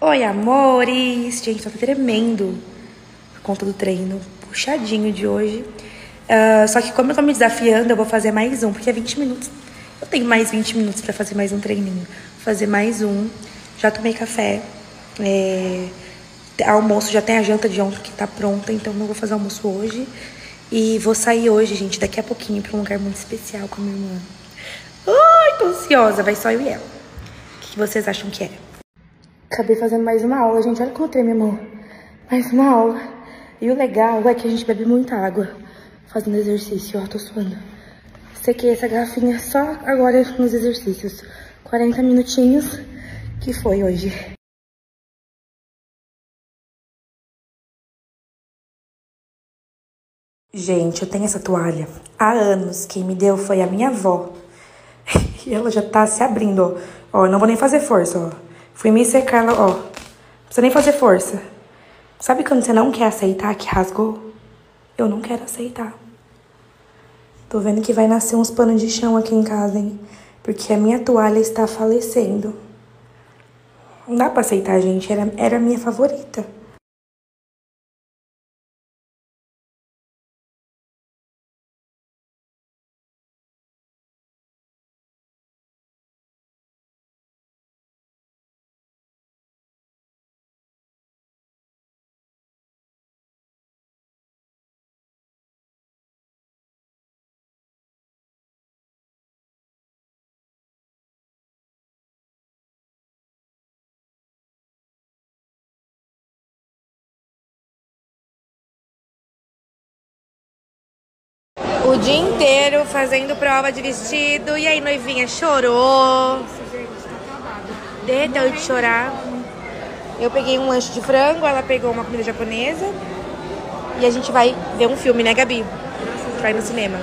Oi, amores! Gente, tô tremendo por conta do treino puxadinho de hoje. Uh, só que como eu tô me desafiando, eu vou fazer mais um, porque é 20 minutos. Eu tenho mais 20 minutos pra fazer mais um treininho. Vou fazer mais um. Já tomei café. É... Almoço, já tem a janta de ontem que tá pronta, então não vou fazer almoço hoje. E vou sair hoje, gente, daqui a pouquinho, pra um lugar muito especial com a minha irmã. Ai, tô ansiosa, vai só eu e ela. O que vocês acham que é? Acabei fazendo mais uma aula, gente. Olha como eu tremo, amor. Mais uma aula. E o legal é que a gente bebe muita água fazendo exercício. Ó, tô suando. Sequei essa garrafinha só agora nos exercícios. 40 minutinhos que foi hoje. Gente, eu tenho essa toalha há anos. Quem me deu foi a minha avó. E ela já tá se abrindo, ó. Ó, não vou nem fazer força, ó. Fui me secar ela, ó. Não precisa nem fazer força. Sabe quando você não quer aceitar que rasgou? Eu não quero aceitar. Tô vendo que vai nascer uns panos de chão aqui em casa, hein? Porque a minha toalha está falecendo. Não dá pra aceitar, gente. Era, era a minha favorita. O dia inteiro fazendo prova de vestido. E aí, noivinha, chorou? Derreteu de chorar. Eu peguei um lanche de frango, ela pegou uma comida japonesa. E a gente vai ver um filme, né, Gabi? Vai no cinema.